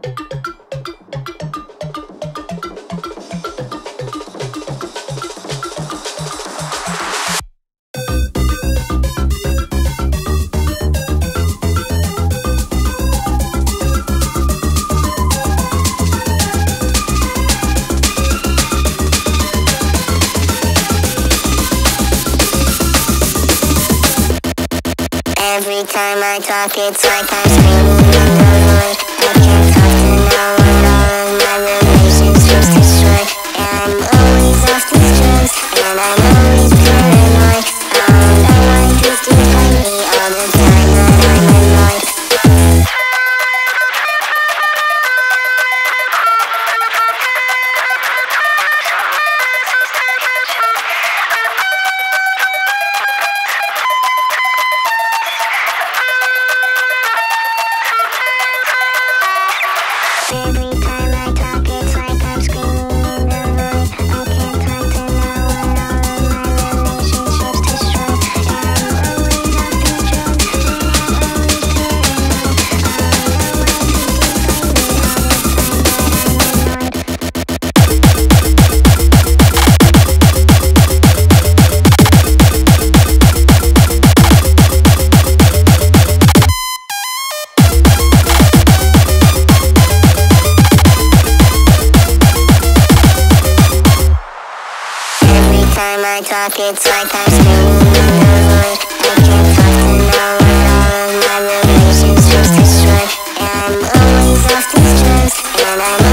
Every time I talk, it's like I'm screaming. I don't care. I talk, it's like I'm screaming in the void I can't talk to no one, all of my relationships destroy, And I'm always off these drugs, and I'm